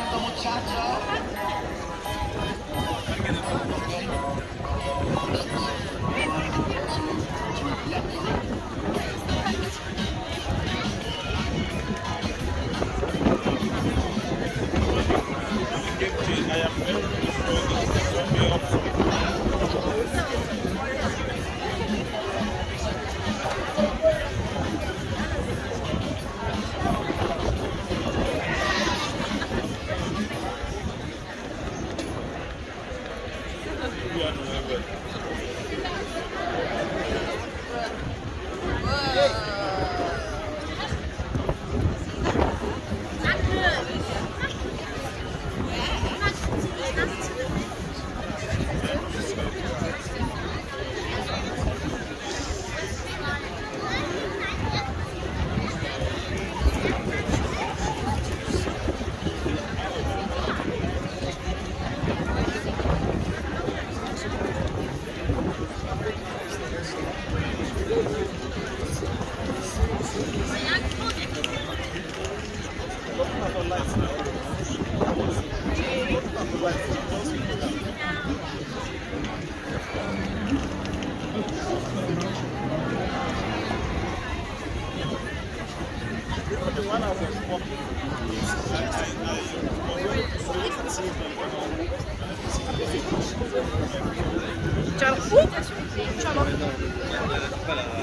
cierto muchacho. I am very Yeah, I don't know, but... Ciao. Uh, ciao.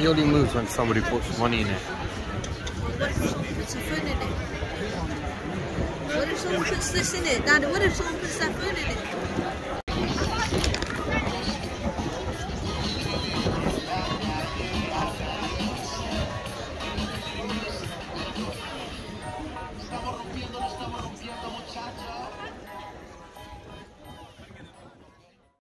He only moves when somebody puts money in it. It. What if someone puts this in it? Daddy, what if someone puts that foot in it?